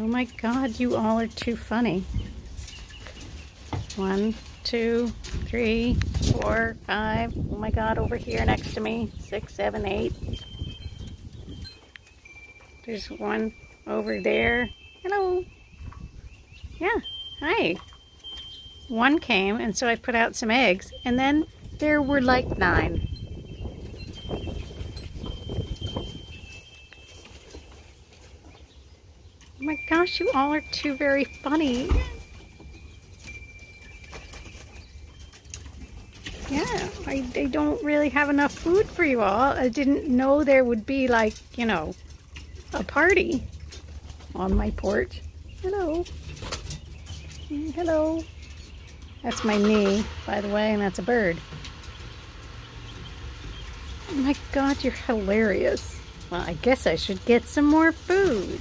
Oh my god, you all are too funny. One, two, three, four, five. Oh my god, over here next to me. Six, seven, eight. There's one over there. Hello. Yeah, hi. One came, and so I put out some eggs, and then there were like nine. Oh my gosh, you all are too very funny. Yeah, I, I don't really have enough food for you all. I didn't know there would be like, you know, a party on my porch. Hello. Mm, hello. That's my knee, by the way, and that's a bird. Oh my god, you're hilarious. Well, I guess I should get some more food.